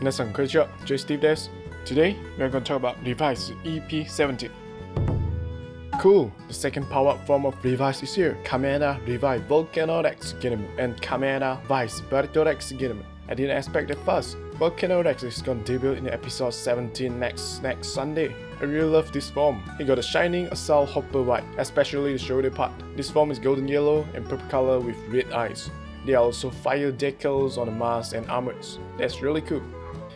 Nassan Kulture, JS TV Des. Today, we are going to talk about Revice EP70. Cool! The second power form of Revice is here, Kamen Rider volcano Volcanorex Gilm and Kamen Rider Vice Barid Rex Gilm. I didn't expect it first. Volcanorex is gonna debut in episode 17 next next Sunday. I really love this form. It got a shining assault hopper white, especially the shoulder part. This form is golden yellow and purple color with red eyes. There are also fire decals on the mask and armors. That's really cool.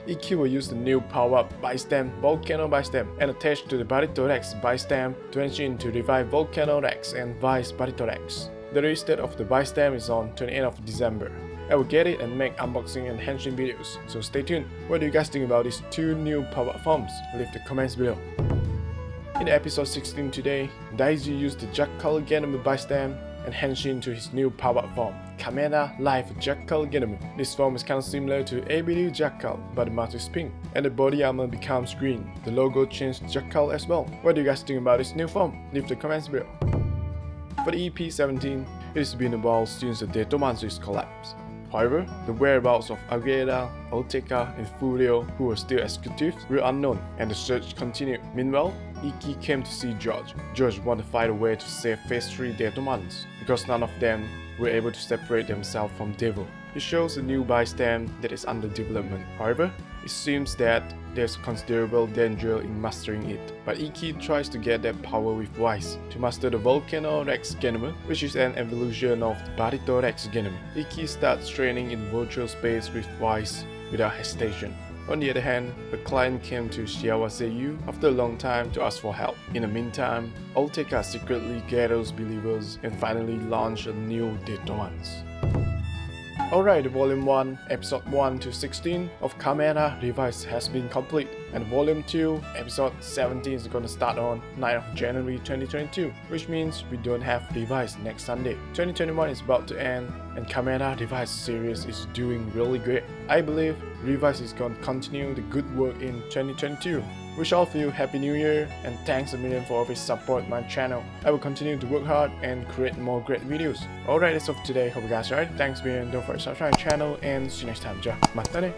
Ikki will use the new power-up Vistamp Volcano Vistamp and attach to the Baritorex Vistamp to engine into revive Volcano Rex and Vice Barid Rex. The release date of the Vistamp is on 28th of December. I will get it and make unboxing and henshin videos, so stay tuned. What do you guys think about these two new power-up forms? Leave the comments below. In episode 16 today, Daiji used the Jack Jackal Genome Vistamp and henshin to his new power-up form, Kamena Live Jackal Genome. This form is kind of similar to ABD Jackal, but the mask is pink, and the body armor becomes green. The logo changed Jackal as well. What do you guys think about this new form? Leave the comments below. For the EP17, it's been a while since the Detomansis collapsed. However, the whereabouts of Aguilera, Olteca, and Furio, who were still executives, were unknown, and the search continued. Meanwhile, Ikki came to see George. George wanted to find a way to save Phase 3 Deadmans, because none of them were able to separate themselves from Devil. It shows a new Vistamp that is under development. However, it seems that there's considerable danger in mastering it. But Ikki tries to get that power with Vice to master the Volcano Rex Genome, which is an evolution of the Barid Rex Genome. Ikki starts training in virtual space with Vice without hesitation. On the other hand, the client came to Shiawaseyu after a long time to ask for help. In the meantime, Olteca secretly gathers believers and finally launch a new Deadmans. Alright, Volume 1, Episode 1 to 16 of Kamena Revice has been complete, and Volume 2, Episode 17 is gonna start on 9th of January 2022, which means we don't have Revice next Sunday. 2021 is about to end, and Kamena Revice series is doing really great. I believe Revice is gonna continue the good work in 2022. Wish all of you Happy New Year and thanks a million for always support my channel. I will continue to work hard and create more great videos. Alright, that's all for today. Hope you guys enjoyed. Thanks a million. Don't forget to subscribe to my channel and see you next time. Ja, matane.